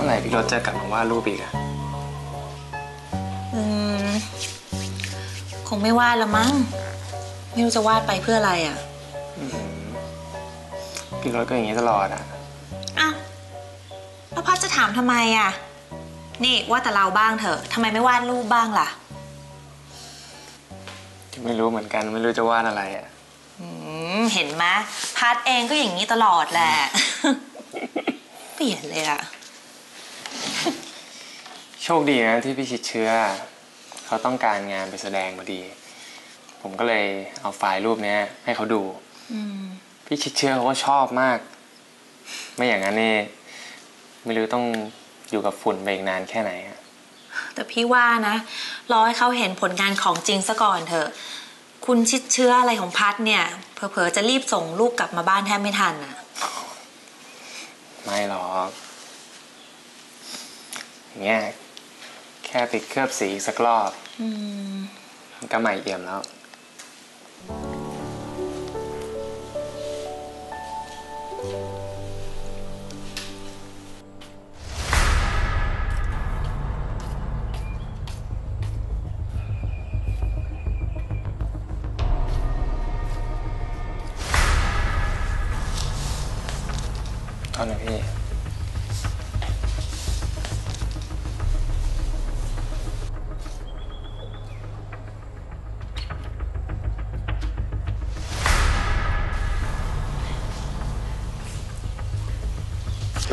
มื่อไหร่พี่รถจะกลับมาวาดรูปอีกอะอืม คงไม่วาดละมั้ง ไม่รู้จะวาดไปเพื่ออะไรอะพี่รถก็อย่างนี้ตลอดอะอ้าวแล้วพัดจะถามทำไมอะนี่ว่าแต่เราบ้างเถอะทำไมไม่วาดรูปบ้างล่ะที่ไม่รู้เหมือนกันไม่รู้จะวาดอะไรอะอืมเห็นไหมพัดเองก็อย่างนี้ตลอดแหละ เปลี่ยนเลยอะโช คดีนะที่พี่ชิดเชื้อ เขาต้องการงานไปแสดงพอดี ผมก็เลยเอาไฟล์รูปเนี้ย ให้เขาดูอืมพี่ชิดเชื้อเขาก็ชอบมาก ไม่อย่างนั้นนี่ไม่รู้ต้องอยู่กับฝุ่นไปอีกนานแค่ไหนอะแต่พี่ว่านะรอให้เขาเห็นผลงานของจริงซะก่อนเถอะ คุณชิดเชื้ออะไรของพัดเนี่ยเผลอๆจะรีบส่งลูกกลับมาบ้านแทบไม่ทันอะไม่หรอกอย่างเงี้ย แค่ติดเคลือบสีอีกสักรอบอืมมันก็ใหม่เอี่ยมแล้วตอนนะพี่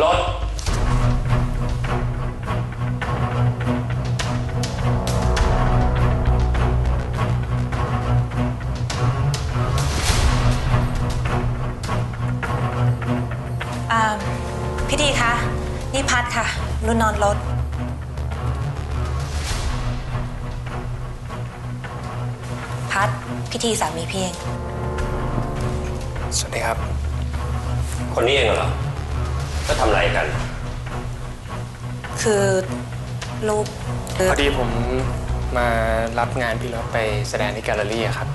รถ อ่าพี่ดีคะนี่พัดค่ะ รุ่นนอนรถ พัดพิธีสามีพี่เองสวัสดีครับ คนนี้เองเหรอ ก็ทำอะไรกัน คือลูกเออพอดีผมมารับงานพี่รถไปแสดงที่แกลเลอรี่อะครับ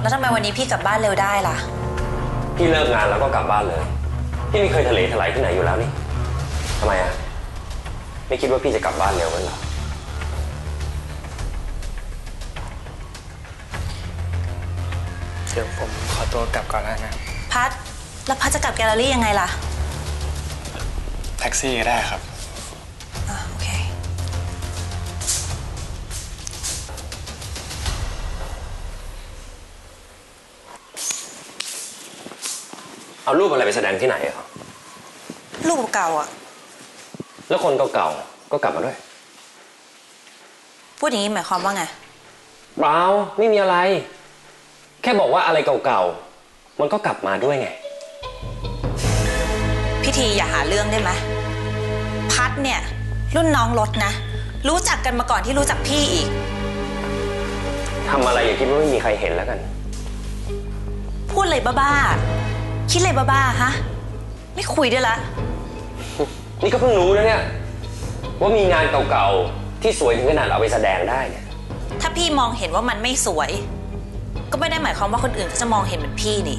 แล้วทำไมวันนี้พี่กลับบ้านเร็วได้ล่ะ พี่เลิกงานแล้วก็กลับบ้านเลย พี่ไม่เคยทะเลถลายที่ไหนอยู่แล้วนี่ทำไมอะไม่คิดว่าพี่จะกลับบ้านเร็วกันเหรอเดี๋ยวผมขอตัวกลับก่อนแล้วนะ พัดแล้วพัดจะกลับแกลเลอรี่ยังไงล่ะ แท็กซี่ก็ได้ครับ อ่าโอเค เอารูปอะไรไปแสดงที่ไหนอะลูกเก่าอะ แล้วคนเก่าๆก็กลับมาด้วย พูดอย่างนี้หมายความว่าไง เปล่าไม่มีอะไร แค่บอกว่าอะไรเก่าๆ มันก็กลับมาด้วยไง พิธีอย่าหาเรื่องได้ไหมพัดเนี่ย รุ่นน้องรถนะ รู้จักกันมาก่อนที่รู้จักพี่อีก ทำอะไรอย่าคิดว่าไม่มีใครเห็นแล้วกัน พูดเลยบ้าๆคิดเลยบ้าๆฮะ ไม่คุยด้วยละ นี่ก็เพิ่งรู้นะเนี่ย ว่ามีงานเก่าๆ ที่สวยถึงขนาดเอาไปแสดงได้เนี่ย ถ้าพี่มองเห็นว่ามันไม่สวย ก็ไม่ได้หมายความว่าคนอื่นเขาจะมองเห็นเหมือนพี่นี่